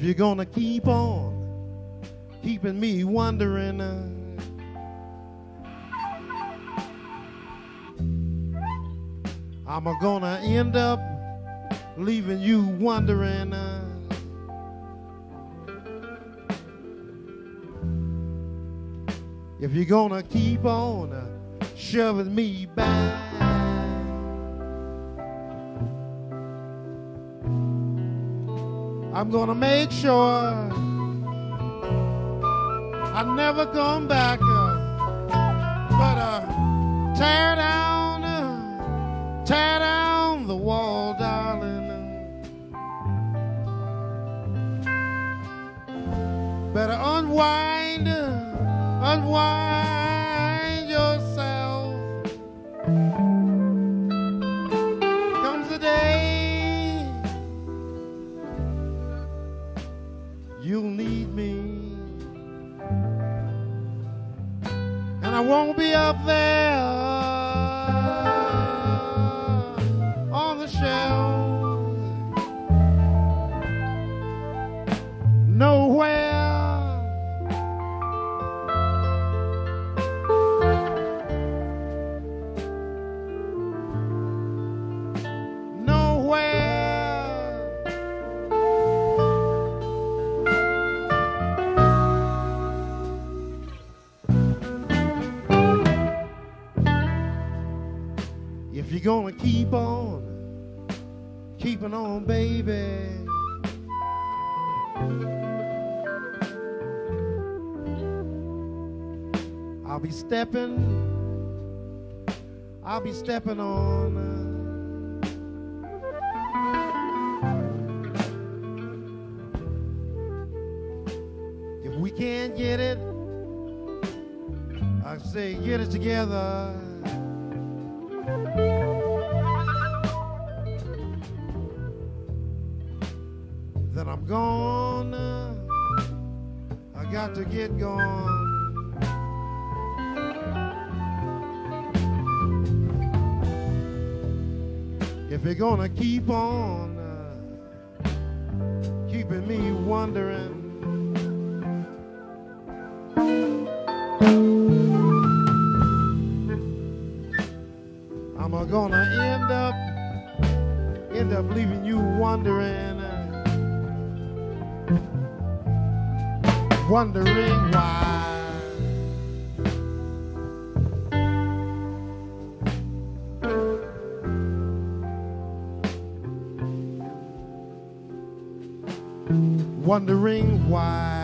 If you're gonna keep on keeping me wondering, uh, I'm gonna end up leaving you wondering. Uh, if you're gonna keep on uh, shoving me back. I'm gonna make sure I never come back, but uh, tear down, uh, tear down the wall, darling. Better unwind, uh, unwind won't be up there you're gonna keep on, keeping on, baby. I'll be stepping, I'll be stepping on. If we can't get it, I say get it together. Then I'm gone. I got to get gone. If you're gonna keep on uh, keeping me wondering. Gonna end up end up leaving you wondering uh, wondering why. Wondering why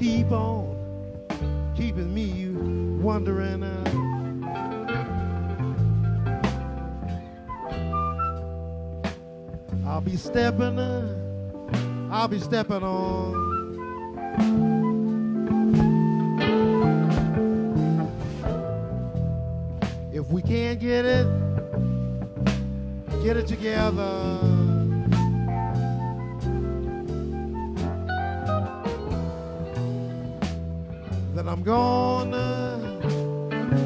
Keep on keeping me wondering. Uh, I'll be stepping, uh, I'll be stepping on. If we can't get it, get it together. I'm gonna,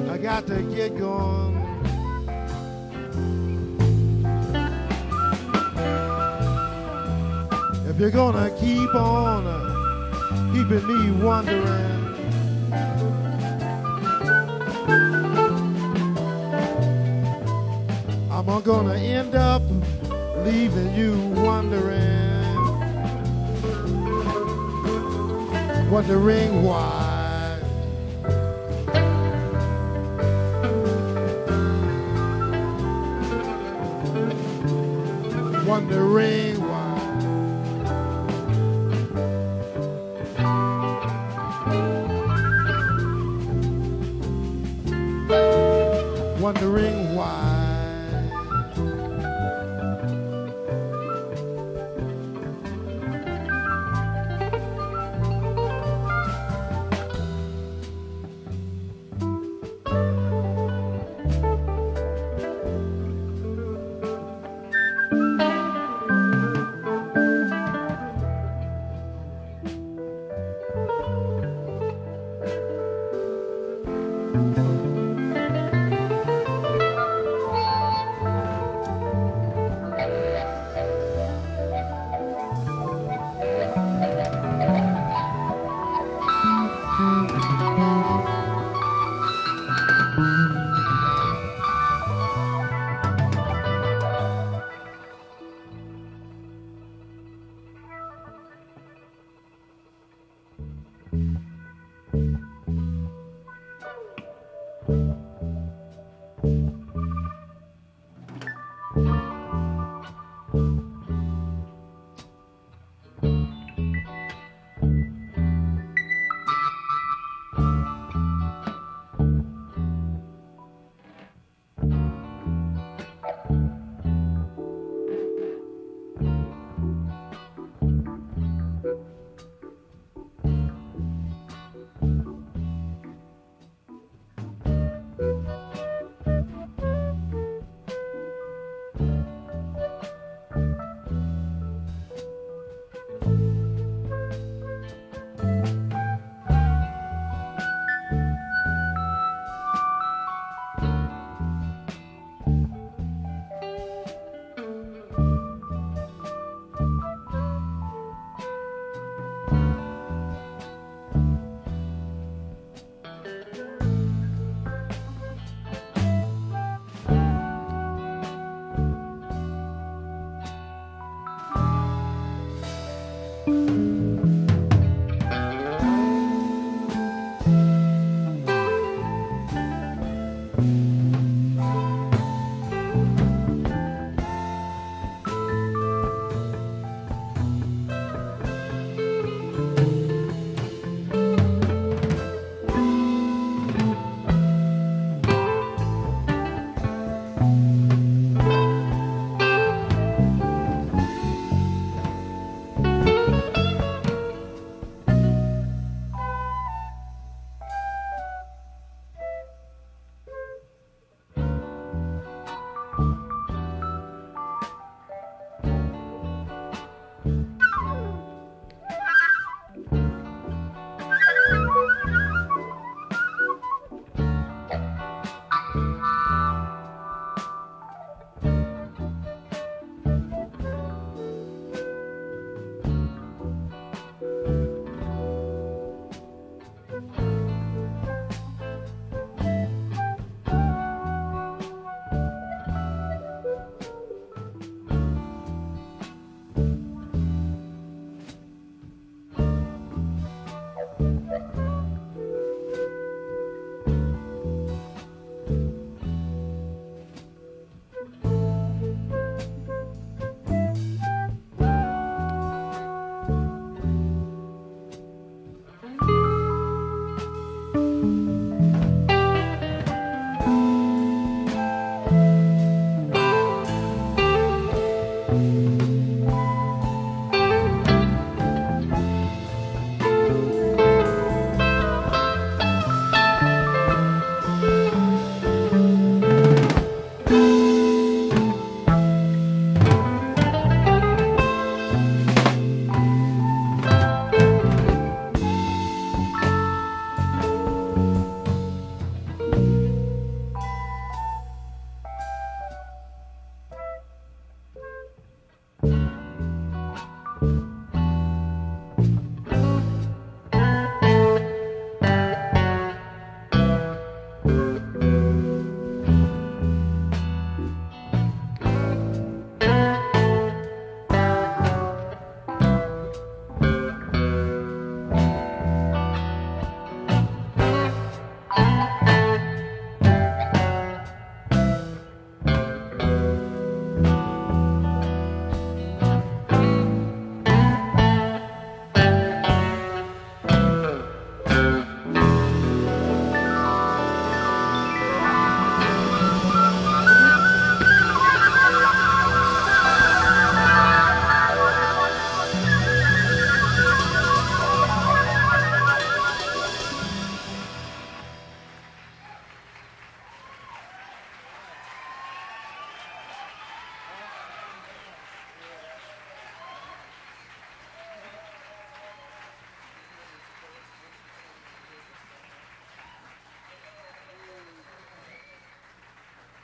I got to get going. If you're gonna keep on uh, keeping me wondering. I'm gonna end up leaving you wondering, wondering why. Wondering why. Wondering